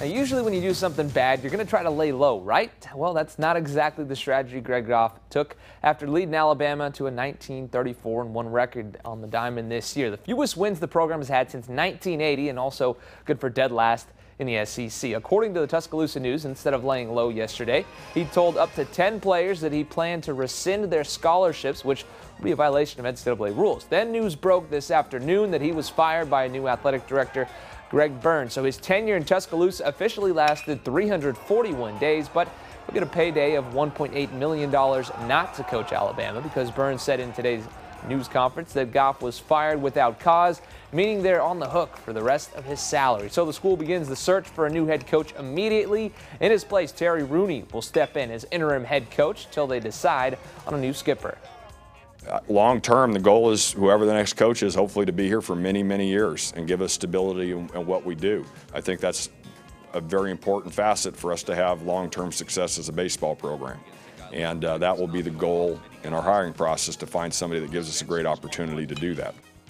Now, usually when you do something bad, you're going to try to lay low, right? Well, that's not exactly the strategy Gregg Goff took after leading Alabama to a 1934-1 record on the diamond this year. The fewest wins the program has had since 1980 and also good for dead last in the SEC. According to the Tuscaloosa News, instead of laying low yesterday, he told up to 10 players that he planned to rescind their scholarships, which would be a violation of NCAA rules. Then news broke this afternoon that he was fired by a new athletic director Greg Byrne. So his tenure in Tuscaloosa officially lasted 341 days, but he'll get a payday of $1.8 million not to coach Alabama because Burns said in today's news conference that Goff was fired without cause, meaning they're on the hook for the rest of his salary. So the school begins the search for a new head coach immediately. In his place, Terry Rooney will step in as interim head coach till they decide on a new skipper. Uh, long term, the goal is whoever the next coach is, hopefully to be here for many, many years and give us stability in, in what we do. I think that's a very important facet for us to have long term success as a baseball program. And uh, that will be the goal in our hiring process to find somebody that gives us a great opportunity to do that.